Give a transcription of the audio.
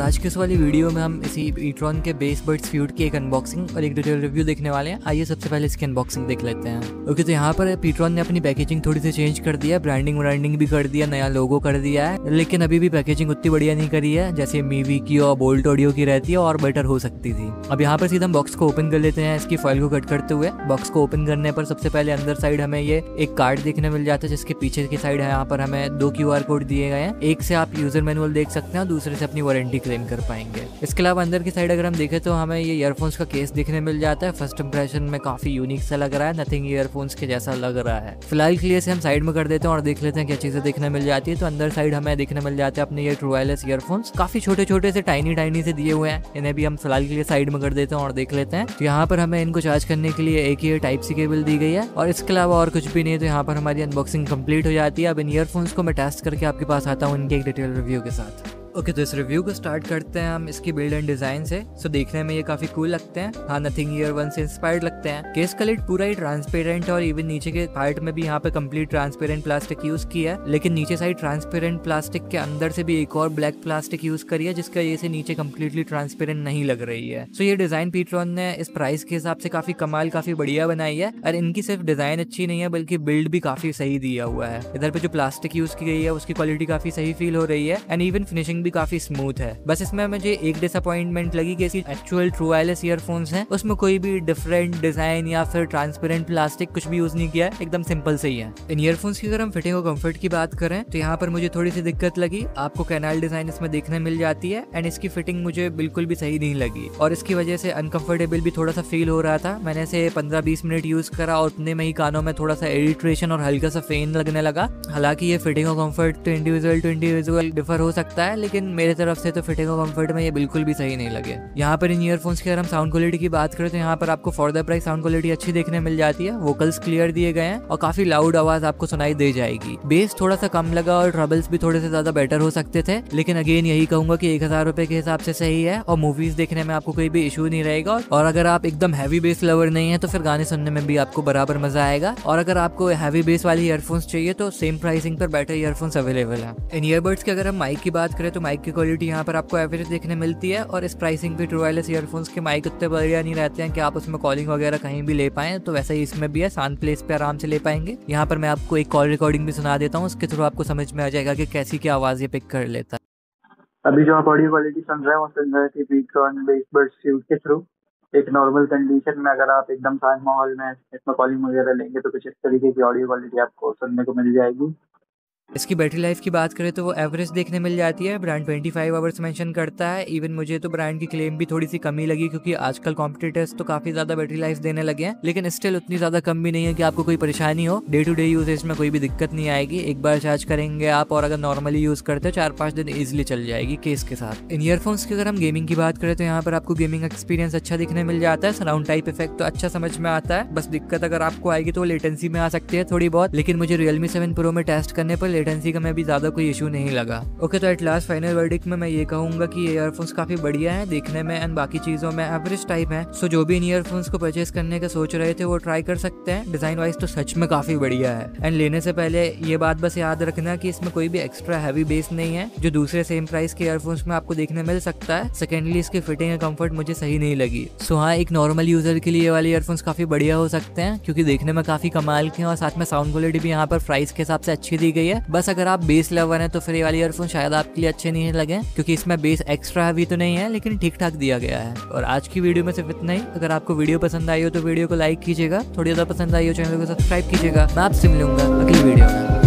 और आज के इस वाली वीडियो में हम इसी ईट्रॉन के बेस बर्ड्स फ्यूड की एक अनबॉक्सिंग और एक डिटेल रिव्यू देखने वाले हैं। आइए सबसे पहले इसकी अनबॉक्सिंग देख लेते हैं। ओके तो यहाँ पर पीट्रॉन ने अपनी पैकेजिंग थोड़ी सी चेंज कर दिया ब्रांडिंग व्रांडिंग भी कर दिया, नया लोगो कर दिया है। लेकिन अभी भी पैकेजिंग उतनी बढ़िया नहीं करी है, जैसे मीवी की और बोल्ट ऑडियो की रहती है और बेटर हो सकती थी। अब यहाँ पर सीधा हम बॉक्स को ओपन कर लेते हैं इसकी फ़ाइल को कट करते हुए। बॉक्स को ओपन करने पर सबसे पहले अंदर साइड हमें ये एक कार्ड देखने मिल जाता है, जिसके पीछे की साइड है। यहाँ पर हमें दो QR कोड दिए गए हैं। एक से आप यूज़र मैनुअल देख सकते हैं दूसरे से अपनी वारंटी क्लेम कर पाएँगे। इसके अलावा अंदर की साइड अगर हम देखें तो हमें ये ईयरफोन्स का केस देखने मिल जाता है। फ़र्स्ट इंप्रेशन में काफ़ी यूनिक सा लग रहा है। नथिंग ईयरफोन्स के जैसा लग रहा है। फ़िलहाल के लिए हम साइड में कर देते हैं और देख लेते हैं क्या चीज़ें देखने मिल जाती है। तो अंदर साइड हमें देखने मिल जाते हैं अपने ये ट्रू वायरलेस ईयरफोन्स काफ़ी छोटे छोटे से टाइनी टाइनी से दिए हुए हैं। इन्हें भी हम फ़िलहाल के लिए साइड में कर देते हैं और देख लेते हैं। तो यहाँ पर हमें इनको चार्ज करने के लिए एक ही टाइप सी केबल दी गई है। और इसके अलावा और कुछ भी नहीं तो यहाँ पर हमारी अनबॉक्सिंग कंप्लीट हो जाती है। अब इन ईयरफोन्स को मैं टेस्ट करके आपके पास आता हूँ इनके एक डिटेल रिव्यू के साथ। ओके okay, तो इस रिव्यू को स्टार्ट करते हैं हम इसकी बिल्ड एंड डिज़ाइन से। सो देखने में ये काफ़ी कूल लगते हैं। हाँ नथिंग ईयर वन से इंस्पायर्ड लगते हैं। केस का पूरा ही ट्रांसपेरेंट और इवन नीचे के पार्ट में भी यहाँ पे कंप्लीट ट्रांसपेरेंट प्लास्टिक यूज़ किया है। लेकिन नीचे साइड ट्रांसपेरेंट प्लास्टिक के अंदर से भी एक और ब्लैक प्लास्टिक यूज़ करी है जिसका वजह से नीचे कम्प्लीटली ट्रांसपेरेंट नहीं लग रही है। सो so, ये डिज़ाइन पीट्रॉन ने इस प्राइस के हिसाब से काफ़ी कमाल काफ़ी बढ़िया बनाई है। और इनकी सिर्फ़ डिज़ाइन अच्छी नहीं है बल्कि बिल्ड भी काफ़ी सही दिया हुआ है। इधर पे जो प्लास्टिक यूज़ की गई है उसकी क्वालिटी काफ़ी सही फील हो रही है। एंड इवन फिनिशिंग भी काफ़ी स्मूथ है। बस इसमें मुझे एक डिसअपॉइंटमेंट लगी कि इसकी एक्चुअल ट्रू वायरलेस ईयरफोन्स हैं, उसमें कोई भी डिफरेंट डिज़ाइन या फिर ट्रांसपेरेंट प्लास्टिक कुछ भी यूज़ नहीं किया है, एकदम सिंपल सही है इन ईयरफोन्स की अगर हम फिटिंग और कंफर्ट की बात करें तो यहाँ पर मुझे थोड़ी सी दिक्कत लगी। आपको कैनाल डिज़ाइन इसमें देखने मिल जाती है एंड इसकी फिटिंग मुझे बिल्कुल भी सही नहीं लगी। और इसकी वजह से अनकंफर्टेबल भी थोड़ा सा फील हो रहा था। मैंने इसे पंद्रह बीस मिनट यूज़ करा और उतने में ही कानों में थोड़ा सा एडिट्रेशन और हल्का सा फेन लगने लगा। हालाँकि ये फिटिंग और कंफर्ट तो इंडिविजुअल टू इंडिविजुअल डिफर हो सकता है लेकिन मेरे तरफ़ से तो फिटिंग और कंफर्ट में ये बिल्कुल भी सही नहीं लगे। यहाँ पर इन ईयरफोन्स की अगर हम साउंड क्वालिटी की बात करें तो यहाँ पर आपको for the price sound quality अच्छी देखने मिल जाती है। वोकल्स क्लियर दिए गए हैं और काफ़ी लाउड आवाज़ आपको सुनाई दे जाएगी। बेस थोड़ा सा कम लगा और ट्रबल्स भी थोड़े से ज़्यादा बेटर हो सकते थे, लेकिन अगेन यही कहूँगा कि एक हज़ार रुपए के हिसाब से सही है और मूवीज़ देखने में आपको कोई भी इशू नहीं रहेगा। और अगर आप एकदम हैवी बेस लवर नहीं है तो फिर गाने सुनने में भी आपको बराबर मज़ा आएगा। और अगर आपको हैवी बेस वाली ईयरफोन्स चाहिए तो सेम प्राइसिंग पर बेटर ईयरफोन्स अवेलेबल है। इन ईयरबड्स की अगर हम माइक की बात करें तो माइक की क्वालिटी यहाँ पर आपको एवरेज देखने मिलती है और इस प्राइसिंग पे ट्रू वायरलेस ईयरफोन्स के माइक उतने बढ़िया नहीं रहते हैं कि आप उसमें कॉलिंग वगैरह कहीं भी ले पाए तो वैसा ही इसमें भी है शांत प्लेस पे आराम से ले पाएँगे। यहाँ पर मैं आपको एक कॉल रिकॉर्डिंग भी सुना देता हूँ, उसके थ्रू आपको समझ में आ जाएगा कि कैसी क्या आवाज़ ये पिक कर लेता है। अभी जो आप ऑडियो क्वालिटी सुन रहे हैं, वो सुन रहे थे बीट्रॉन बेसबर्ड स्यूट के थ्रू एक नॉर्मल कंडीशन में अगर आप एकदम शांत माहौल में इसमें कॉलिंग वगैरह लेंगे तो कुछ इस तरीके की ऑडियो क्वालिटी आपको सुनने को मिल जाएगी। इसकी बैटरी लाइफ की बात करें तो वो एवरेज देखने मिल जाती है। ब्रांड 25 फाइव आवर्स मैंशन करता है। इवन मुझे तो ब्रांड की क्लेम भी थोड़ी सी कमी लगी क्योंकि आजकल कॉम्पिटिटर्स तो काफ़ी ज़्यादा बैटरी लाइफ देने लगे हैं। लेकिन स्टिल उतनी ज़्यादा कम भी नहीं है कि आपको कोई परेशानी हो। डे टू डे यूजेज में कोई भी दिक्कत नहीं आएगी। एक बार चार्ज करेंगे आप और अगर नॉर्मली यूज़ करते हो चार पाँच दिन इजिली चल जाएगी केस के साथ। इन ईयरफोन्स की अगर हम गेमिंग की बात करें तो यहाँ पर आपको गेमिंग एक्सपीरियंस अच्छा दिखने मिल जाता है। सराउंड टाइप इफ़ेक्ट तो अच्छा समझ में आता है। बस दिक्कत अगर आपको आएगी तो लेटेंसी में आ सकती है थोड़ी बहुत। लेकिन मुझे रियलमी सेवन प्रो में टेस्ट करने पर लेटेंसी का मैं भी ज़्यादा कोई इशू नहीं लगा। ओके तो एट लास्ट फाइनल वर्डिक में मैं ये कहूँगा कि ये ईयरफोन्स काफ़ी बढ़िया है, देखने में एंड बाकी चीज़ों में एवरेज टाइप है। सो जो भी इन ईयरफोन्स को परचेज करने का सोच रहे थे, वो ट्राई कर सकते हैं। डिज़ाइन वाइज तो सच में काफ़ी बढ़िया है। एंड लेने से पहले ये बात बस याद रखना कि इसमें कोई भी एक्स्ट्रा हैवी बेस नहीं है, जो दूसरे सेम प्राइस के ईयरफोन्स में आपको देखने मिल सकता है। सेकेंडली इसकी फिटिंग एंड कंफर्ट मुझे सही नहीं लगी। सो हाँ एक नॉर्मल यूज़र के लिए वाले ईयरफोन्स काफ़ी बढ़िया हो सकते हैं, क्योंकि देखने में काफ़ी कमाल के और साथ में साउंड क्वालिटी भी यहाँ पर प्राइस के हिसाब से अच्छी दी गई है। बस अगर आप बेस लवर हैं तो फिर ये वाले ईयरफोन शायद आपके लिए अच्छे नहीं लगे, क्योंकि इसमें बेस एक्स्ट्रा हैवी तो नहीं है, लेकिन ठीक ठाक दिया गया है। और आज की वीडियो में सिर्फ़ इतना ही। अगर आपको वीडियो पसंद आई हो तो वीडियो को लाइक कीजिएगा। थोड़ी ज़्यादा पसंद आई हो, चैनल को सब्सक्राइब कीजिएगा। मैं आपसे मिलूँगा अगली वीडियो में।